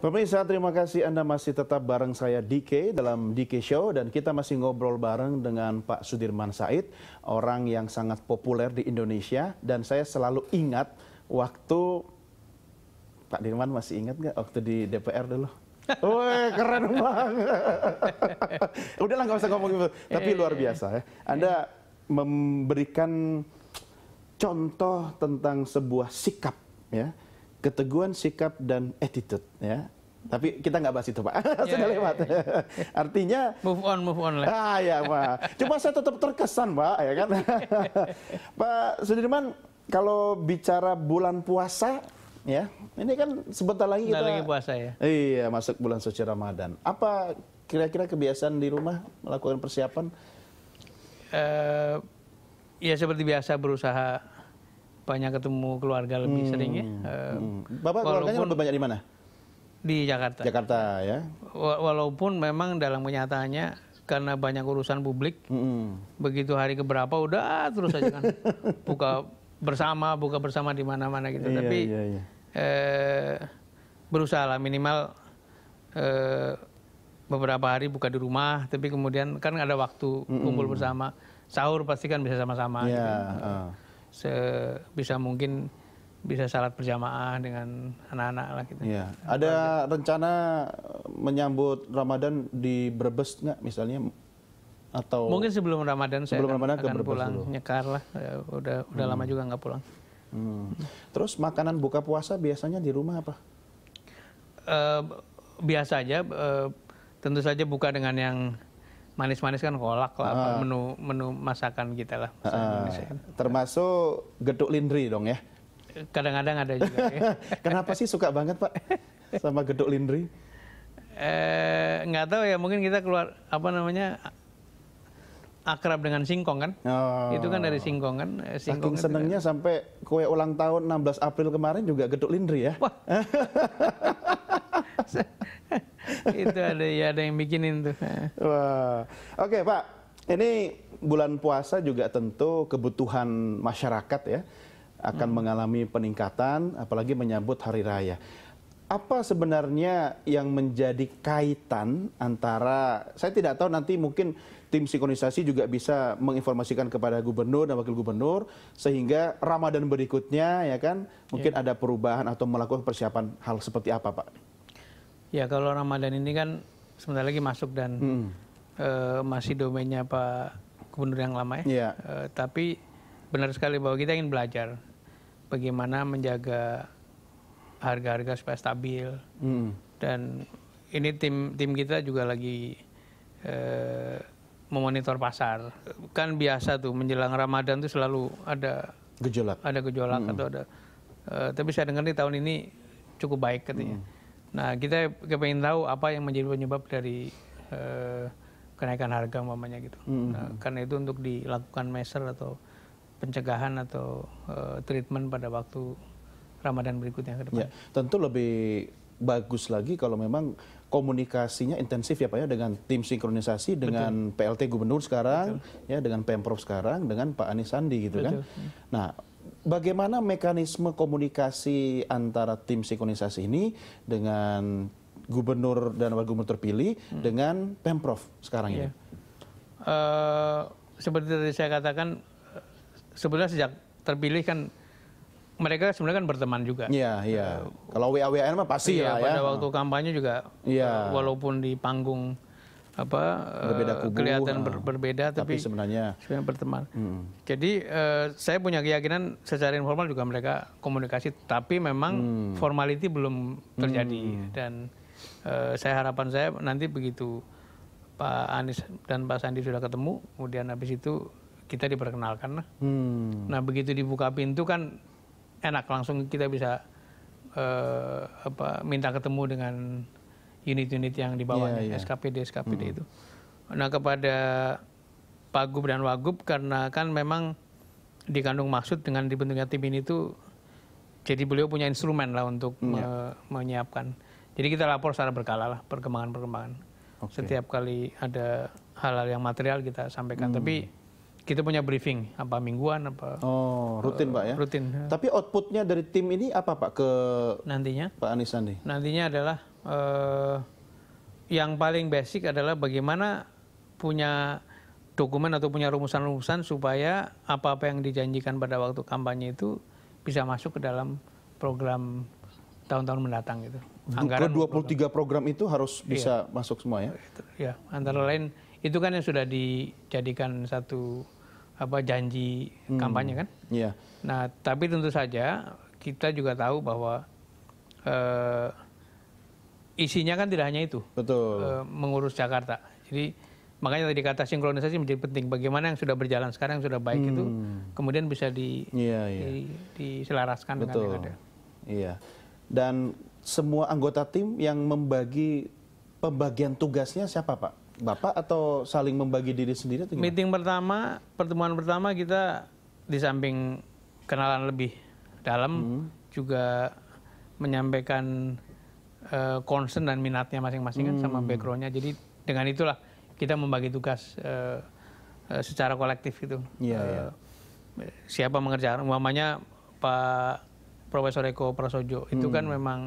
Pemirsa, terima kasih Anda masih tetap bareng saya DK dalam DK Show dan kita masih ngobrol bareng dengan Pak Sudirman Said, orang yang sangat populer di Indonesia dan saya selalu ingat waktu Pak Dirman masih ingat nggak waktu di DPR dulu? Woi, keren banget. Udahlah nggak usah ngomong gitu, tapi luar biasa ya. Anda memberikan contoh tentang sebuah sikap ya keteguhan sikap dan attitude ya. Tapi kita nggak bahas itu pak, sudah ya, lewat. ya. Artinya move on, move on lah. Ah ya pak. Cuma saya tetap terkesan pak, ya kan. pak Sudirman, kalau bicara bulan puasa, ya ini kan sebentar lagi kita. lagi puasa ya. Iya masuk bulan suci Ramadan. Apa kira-kira kebiasaan di rumah melakukan persiapan? Eh, ya seperti biasa berusaha banyak ketemu keluarga lebih sering ya. Eh, Hmm. Bapak keluarganya lebih banyak di mana? di Jakarta. Jakarta ya. Wa- Walaupun memang dalam kenyataannya karena banyak urusan publik, Mm-mm. begitu hari keberapa udah terus aja kan buka bersama, buka bersama di mana-mana gitu. Iya, Tapi iya, iya. eh, berusaha lah minimal eh, beberapa hari buka di rumah, tapi kemudian kan ada waktu kumpul bersama, sahur pasti kan bisa sama-sama. Iya. gitu. ah. Sebisa mungkin bisa salat berjamaah dengan anak-anak lah gitu. Iya. Ada rencana menyambut Ramadan di Brebes nggak misalnya? Atau Mungkin sebelum Ramadan saya Sebelum akan, Ramadan ke akan Brebes pulang dulu. nyekar lah. Ya, udah udah lama juga nggak pulang. Hmm. Terus makanan buka puasa biasanya di rumah apa? Eh, biasa aja. eh, tentu saja buka dengan yang manis-manis kan kolak lah, apa, menu menu masakan kita lah. Ah, Indonesia. termasuk geduk lindri dong ya. Kadang-kadang ada juga. ya. Kenapa sih suka banget Pak sama geduk lindri? Eh, nggak tahu ya mungkin kita keluar apa namanya akrab dengan singkong kan? Oh. Itu kan dari singkong kan? Eh, Saking Singkong itu- senengnya sampai kue ulang tahun 16 April kemarin juga geduk lindri ya. Wah. itu ada ya ada yang bikinin tuh. Wah. Oke Pak, ini bulan puasa juga tentu kebutuhan masyarakat ya akan mengalami peningkatan, apalagi menyambut hari raya. Apa sebenarnya yang menjadi kaitan antara, saya tidak tahu nanti mungkin tim sinkronisasi juga bisa menginformasikan kepada gubernur dan wakil gubernur sehingga Ramadan berikutnya ya kan mungkin ada perubahan atau melakukan persiapan hal seperti apa Pak? Ya kalau Ramadan ini kan sebentar lagi masuk dan Hmm. eh, masih domainnya Pak Gubernur yang lama ya. Iya. Eh, tapi benar sekali bahwa kita ingin belajar bagaimana menjaga harga-harga supaya stabil Hmm. dan ini tim tim kita juga lagi eh, memonitor pasar. Kan biasa tuh menjelang Ramadan tuh selalu ada Gejolak. ada gejolak atau ada eh, tapi saya dengar nih tahun ini cukup baik katanya. Nah kita kepengen tahu apa yang menjadi penyebab dari eh, kenaikan harga umpamanya gitu. Nah, karena itu untuk dilakukan measure atau pencegahan atau eh, treatment pada waktu Ramadan berikutnya ke depan. Ya, tentu lebih bagus lagi kalau memang komunikasinya intensif ya Pak ya dengan tim sinkronisasi dengan PLT Gubernur sekarang ya dengan Pemprov sekarang dengan Pak Anies Sandi gitu kan. Nah, bagaimana mekanisme komunikasi antara tim sinkronisasi ini dengan gubernur dan wakil gubernur terpilih dengan Pemprov sekarang ini? Iya. Eh, seperti tadi saya katakan sebenarnya sejak terpilih kan mereka sebenarnya kan berteman juga. Iya, iya. Kalau WA-WAN mah pasti Iya, lah ya. pada waktu kampanye juga Iya. eh, walaupun di panggung apa eh, Berbeda kubu, kelihatan ah. ber- berbeda Tapi tapi, sebenarnya sebenarnya berteman. Hmm. Jadi eh, saya punya keyakinan secara informal juga mereka komunikasi, tapi memang Hmm. formality belum terjadi dan eh, saya harapan saya nanti begitu Pak Anies dan Pak Sandi sudah ketemu, kemudian habis itu kita diperkenalkan. Hmm. Nah begitu dibuka pintu kan enak langsung kita bisa eh, apa minta ketemu dengan unit-unit yang di bawahnya Iya, iya. SKPD SKPD itu. Nah kepada Pak Gub dan Wagub karena kan memang dikandung maksud dengan dibentuknya tim ini tuh jadi beliau punya instrumen lah untuk me- menyiapkan. Jadi kita lapor secara berkala lah perkembangan-perkembangan. Setiap kali ada hal-hal yang material kita sampaikan. Tapi kita punya briefing apa mingguan apa Oh, rutin Pak ya. rutin Tapi outputnya dari tim ini apa Pak ke nantinya. Pak Anies Sandi? Nantinya adalah eh, yang paling basic adalah bagaimana punya dokumen atau punya rumusan-rumusan supaya apa-apa yang dijanjikan pada waktu kampanye itu bisa masuk ke dalam program tahun-tahun mendatang gitu. Anggaran 23 program itu harus bisa Iya. masuk semua ya? Ya, antara lain itu kan yang sudah dijadikan satu apa janji kampanye kan. Iya. Nah, tapi tentu saja kita juga tahu bahwa eh, isinya kan tidak hanya itu Betul. eh, mengurus Jakarta. Jadi makanya tadi kata sinkronisasi menjadi penting. Bagaimana yang sudah berjalan sekarang yang sudah baik itu kemudian bisa di, Iya, iya. di- diselaraskan dengan Betul. yang ada. Iya. Dan semua anggota tim yang membagi pembagian tugasnya siapa, Pak? Bapak atau saling membagi diri sendiri atau gimana? Meeting pertama, pertemuan pertama kita di samping kenalan lebih dalam Hmm. juga menyampaikan concern dan minatnya masing-masing kan Hmm. sama backgroundnya. Jadi dengan itulah kita membagi tugas eh, eh, secara kolektif gitu. Iya, Eh, Siapa mengerjakan? Umpamanya Pak Profesor Eko Prasojo itu kan Hmm. memang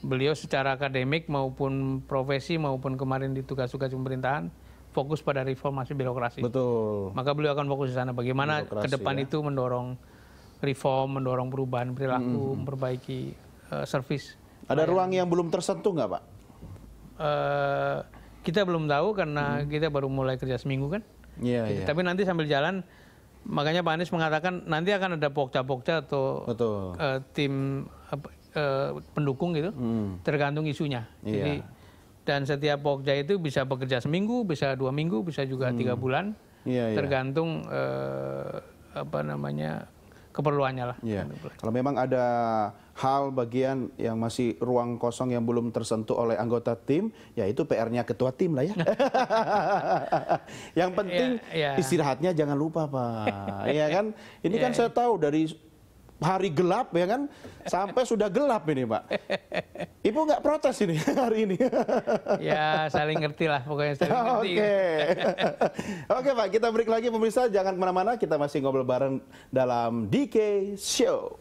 beliau secara akademik maupun profesi maupun kemarin di tugas-tugas pemerintahan fokus pada reformasi birokrasi. Betul. Maka beliau akan fokus di sana bagaimana Birokrasi, ke depan ya. itu mendorong reform, mendorong perubahan perilaku, Hmm. memperbaiki eh, service. Ada ruang yang belum tersentuh nggak, Pak? Eh, kita belum tahu karena kita baru mulai kerja seminggu kan. Iya, Gitu. Hmm. iya. Tapi nanti sambil jalan, makanya Pak Anies mengatakan nanti akan ada pokca-pokca atau Betul. eh, tim eh, pendukung gitu, Hmm. tergantung isunya. Iya. Jadi dan setiap pokja itu bisa bekerja seminggu, bisa dua minggu, bisa juga tiga bulan, Iya, iya. tergantung eh, apa namanya keperluannya lah. Iya. Kalau memang ada hal bagian yang masih ruang kosong yang belum tersentuh oleh anggota tim, ya itu PR-nya ketua tim lah ya. yang penting Iya, iya. istirahatnya jangan lupa Pak. Iya kan? Ini kan saya tahu dari hari gelap ya kan sampai sudah gelap ini Pak. Ibu nggak protes ini hari ini. ya saling ngerti lah pokoknya saling ngerti. Oke, oke Pak, kita break lagi pemirsa. Jangan ke mana-mana, kita masih ngobrol bareng dalam DK Show.